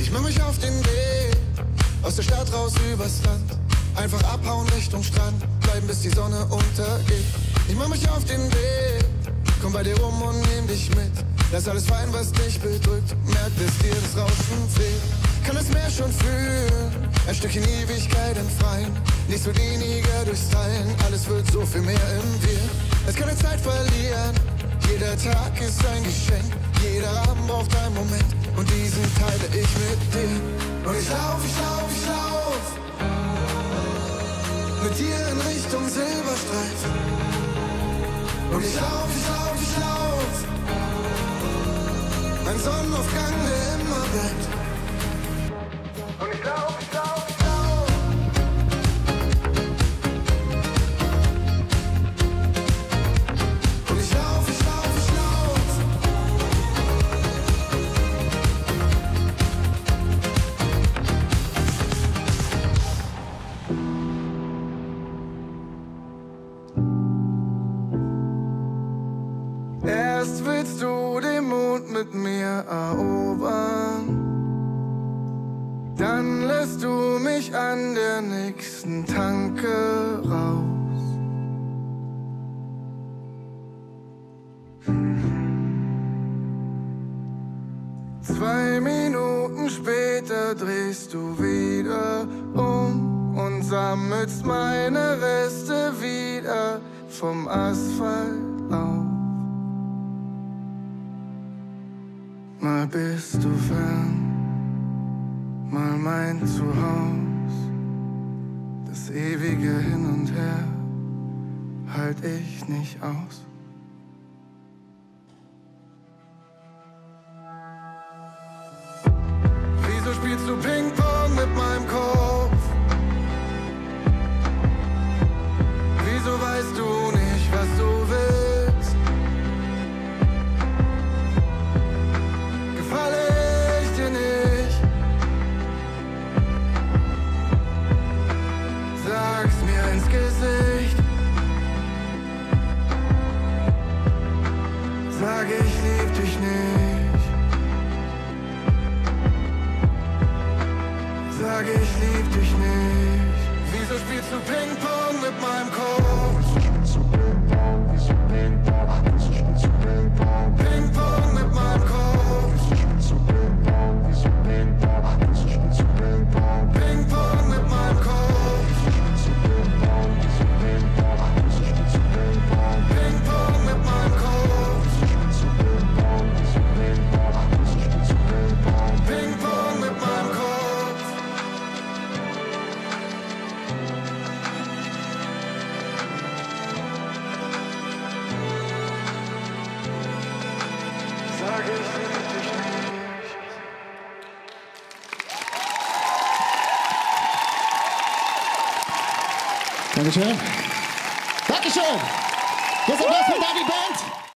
Ich mach mich auf den Weg, aus der Stadt raus übers Land. Einfach abhauen Richtung Strand, bleiben bis die Sonne untergeht. Ich mach mich auf den Weg, komm bei dir rum und nehm dich mit. Lass alles fallen, was dich bedrückt, merk, dass dir das Rauschen fehlt. Kann das Meer schon fühlen, ein Stückchen Ewigkeit im Freien. Nichts wird weniger durchs Teilen, alles wird so viel mehr im Wir. Es keine Zeit verlieren, jeder Tag ist ein Geschenk. Jeder Abend braucht einen Moment und diesen teile ich mit dir. Und ich lauf, ich lauf, ich lauf mit dir in Richtung Silberstreifen. Und ich lauf, ich lauf mit mir erobern. Dann lässt du mich an der nächsten Tanke raus. Zwei Minuten später drehst du wieder um und sammelst meine Reste wieder vom Asphalt auf. Mal bist du fern, mal mein Zuhause. Das ewige Hin und Her halt ich nicht aus. Wieso spielst du Ping-Pong mit meinem Kopf? Sag ich lieb dich nicht. Sag ich lieb dich nicht. Wieso spielst du Ping-Pong mit meinem Kopf? Dankeschön. Dankeschön. Jetzt Applaus für Dani Band.